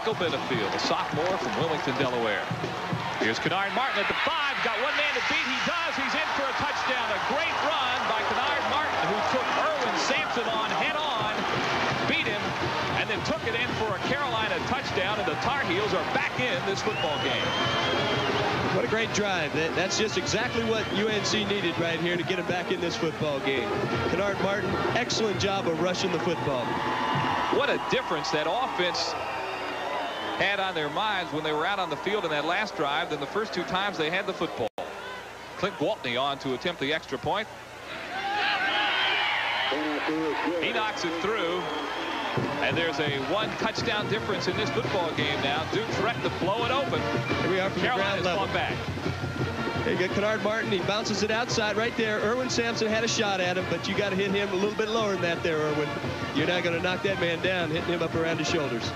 Michael Benefield, a sophomore from Wilmington, Delaware. Here's Kennard Martin at the five. Got one man to beat. He does. He's in for a touchdown. A great run by Kennard Martin, who took Erwin Sampson on head on, beat him, and then took it in for a Carolina touchdown. And the Tar Heels are back in this football game. What a great drive. That, that's just exactly what UNC needed right here to get them back in this football game. Kennard Martin, excellent job of rushing the football. What a difference that offense had on their minds when they were out on the field in that last drive than the first two times they had the football. Clint Gwaltney on to attempt the extra point. He knocks it through. And there's a one touchdown difference in this football game now. Duke threatened to blow it open. Here we are from Carolina's the ground level. back. You go, Kennard Martin. He bounces it outside right there. Erwin Sampson had a shot at him, but you got to hit him a little bit lower than that there, Erwin. You're not going to knock that man down, hitting him up around his shoulders.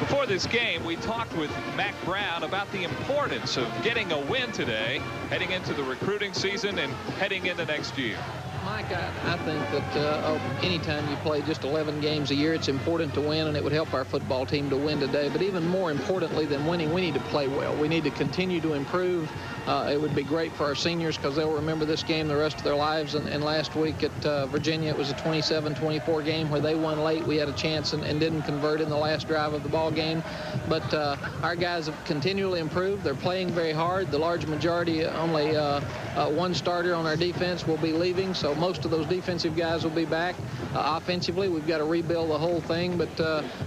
Before this game, we talked with Mack Brown about the importance of getting a win today, heading into the recruiting season and heading into next year. Mike, I, I think that uh, oh, anytime you play just 11 games a year, it's important to win, and it would help our football team to win today. But even more importantly than winning, we need to play well. We need to continue to improve. Uh, it would be great for our seniors because they'll remember this game the rest of their lives. And, and last week at uh, Virginia, it was a 27-24 game where they won late. We had a chance and, and, didn't convert in the last drive of the ball game. But uh, our guys have continually improved. They're playing very hard. The large majority, only uh, uh, one starter on our defense will be leaving, so most of those defensive guys will be back. Uh, offensively, we've got to rebuild the whole thing. But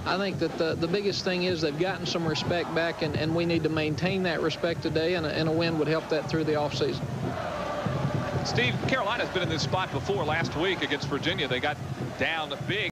I think that the, the biggest thing is they've gotten some respect back, and, and we need to maintain that respect today, and a, and a win would help that through the offseason. Steve, Carolina's been in this spot before last week against Virginia. They got down big.